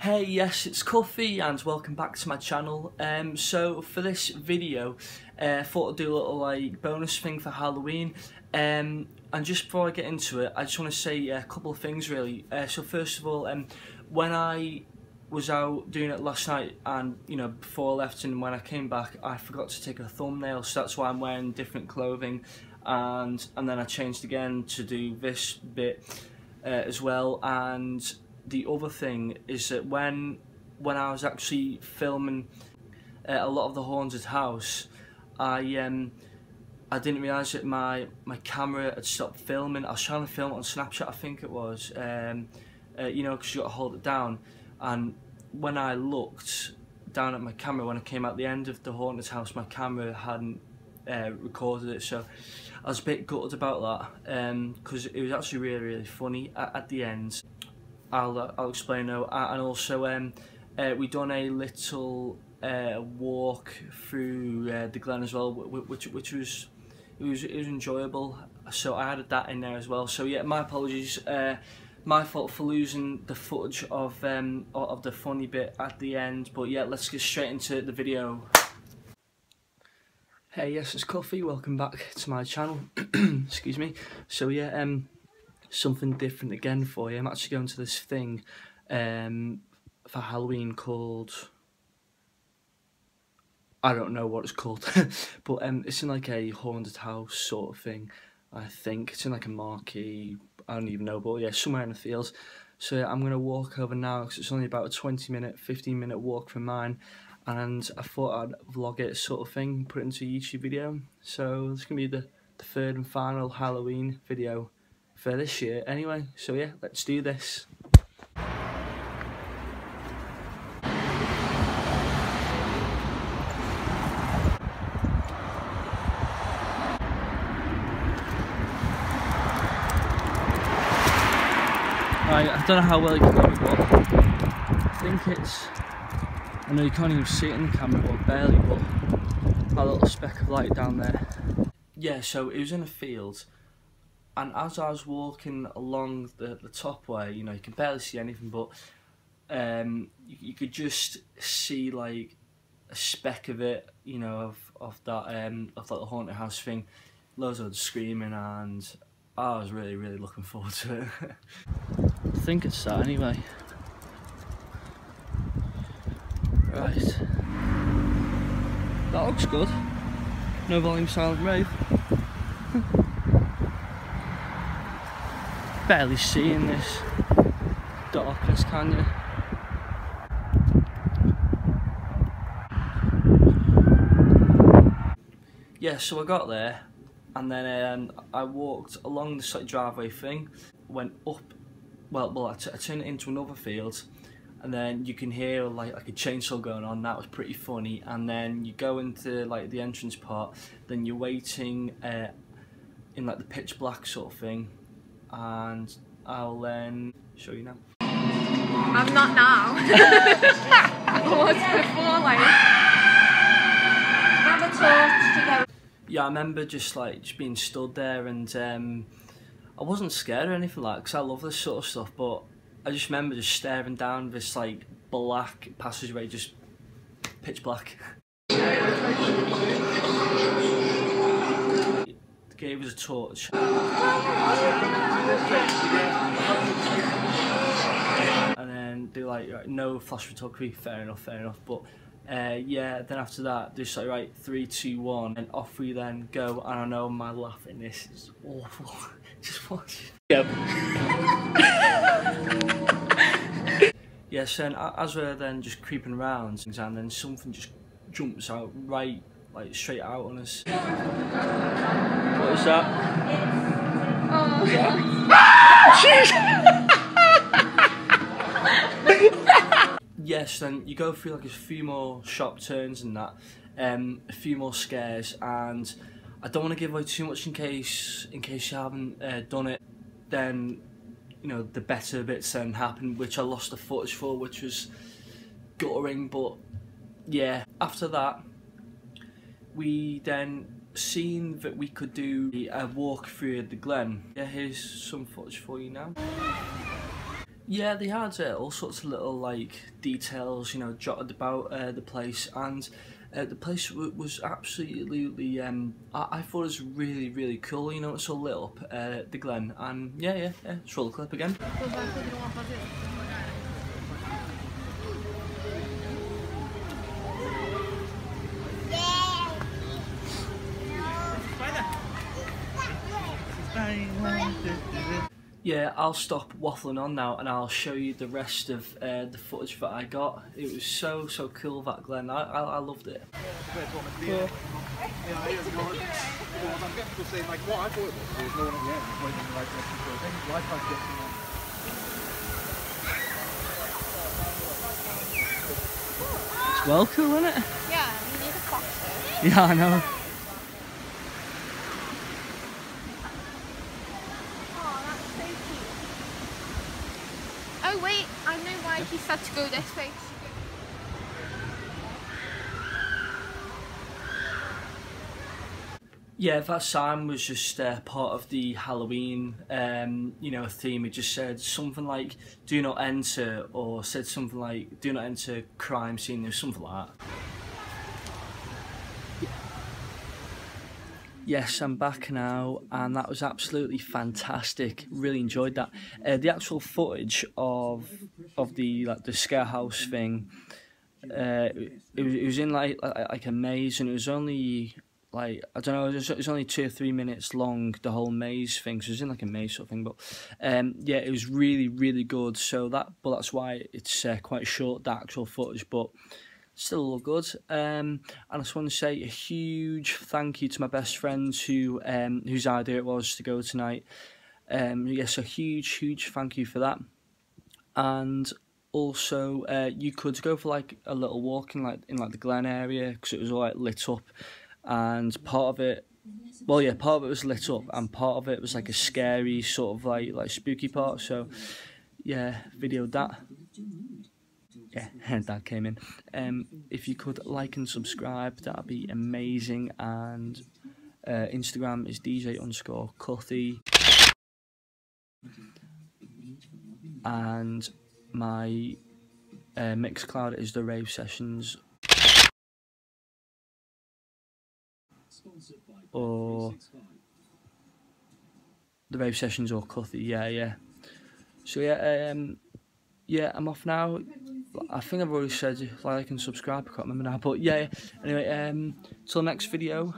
Hey, yes, it's Cuthy and welcome back to my channel. Um, so for this video, uh, I thought I'd do a little like bonus thing for Halloween. Um, and just before I get into it, I just want to say a couple of things really. Uh, so first of all, um, when I was out doing it last night and you know before I left and when I came back I forgot to take a thumbnail so that's why I'm wearing different clothing and and then I changed again to do this bit uh, as well and the other thing is that when when I was actually filming uh, a lot of the haunted house, I um I didn't realise that my my camera had stopped filming. I was trying to film it on Snapchat, I think it was. Um, uh, you know, because you got to hold it down. And when I looked down at my camera, when I came out the end of the haunted house, my camera hadn't uh, recorded it. So I was a bit gutted about that because um, it was actually really really funny at, at the end. I'll uh, I'll explain now. And also, um, uh, we done a little uh, walk through uh, the Glen as well, which which was it was it was enjoyable. So I added that in there as well. So yeah, my apologies. Uh, my fault for losing the footage of um of the funny bit at the end. But yeah, let's get straight into the video. Hey, yes, it's Cuthy. Welcome back to my channel. Excuse me. So yeah, um something different again for you. I'm actually going to this thing um, for Halloween called... I don't know what it's called, but um, it's in like a haunted house sort of thing. I think it's in like a marquee. I don't even know, but yeah, somewhere in the fields. So yeah, I'm gonna walk over now because it's only about a 20 minute, 15 minute walk from mine, and I thought I'd vlog it sort of thing, put it into a YouTube video. So it's gonna be the the third and final Halloween video for this year anyway. So yeah, let's do this. Right, I don't know how well you can go, but I think it's. I know you can't even see it in the camera, but barely, but a little speck of light down there. Yeah, so it was in a field, and as I was walking along the, the top way, you know, you can barely see anything, but um, you, you could just see like a speck of it, you know, of, of that um, of the haunted house thing. Loads of screaming, and I was really, really looking forward to it. I think it's that anyway. Right. That looks good. No volume silent rave. barely seeing this darkness, can you? Yeah, so I got there and then um, I walked along the sort of driveway thing, went up, well, well I, turned it into another field and then you can hear like, like a chainsaw going on, that was pretty funny, and then you go into like the entrance part, then you're waiting uh, in like the pitch black sort of thing, and I'll then show you now. I'm not now. I was before, like. Grab a torch to go. Yeah, I remember just like just being stood there and um, I wasn't scared or anything like because I love this sort of stuff, but I just remember just staring down this like black passageway, just pitch black. gave us a torch. And then they like, right, no flash photography, fair enough, fair enough. But uh, yeah, then after that, just like, right, three, two, one, and off we then go. And I know my laughing, this is awful. just watch. Yep. yes, and as we're then just creeping around, and then something just jumps out right like straight out on us. What is that? Oh. yes, then you go through like a few more sharp turns and that, um, a few more scares, and I don't want to give away too much in case in case you haven't uh, done it. Then you know the better bits then happened, which I lost the footage for, which was guttering. But yeah, after that, we then seen that we could do a walk through the glen. Yeah, here's some footage for you now. Yeah, they had uh, all sorts of little like details, you know, jotted about uh, the place, and uh, the place was absolutely. Um, I-, I thought it was really, really cool. You know, it's all lit up, uh, the Glen, and yeah, yeah, yeah. Let's roll the clip again. Yeah, I'll stop waffling on now and I'll show you the rest of uh, the footage that I got. It was so, so cool, that Glen. I, I, I loved it. Yeah, I am not. Well, getting people saying, like, what I thought it was, there was no one at the end, it's pointing in the right direction, so I think Wi-Fi's getting on. It's well cool, isn't it? Yeah, we need a fox Yeah, I know. Oh, that's so cute. Oh wait, I know why he said to go this way. Yeah, that sign was just uh, part of the Halloween, um, you know, theme. It just said something like "Do not enter" or said something like "Do not enter crime scene" or something like that. Yes, I'm back now, and that was absolutely fantastic. Really enjoyed that. Uh, the actual footage of of the like the scare house thing, uh, it was it was in like like like a maze, and it was only like I don't know, it was, it was only two or three minutes long. The whole maze thing, so it was in like a maze sort of thing. But um, yeah, it was really really good. So that, but that's why it's uh, quite short. The actual footage, but still all good. Um, and I just want to say a huge thank you to my best friends who um, whose idea it was to go tonight. Um, yes, a huge, huge thank you for that. And also, uh, you could go for like a little walk in like in like the Glen area because it was all like lit up, and part of it. Well, yeah, part of it was lit up, and part of it was like a scary sort of like like spooky part. So, yeah, videoed that yeah, that came in. Um, if you could like and subscribe, that'd be amazing. And uh, Instagram is DJ underscore Cuthy. And my uh, Mixcloud is the Rave Sessions. Or the Rave Sessions or Cuthy, yeah, yeah. So yeah, um, yeah, I'm off now. I think I've already said like and subscribe. I can't remember now, but yeah. Anyway, um, till next video.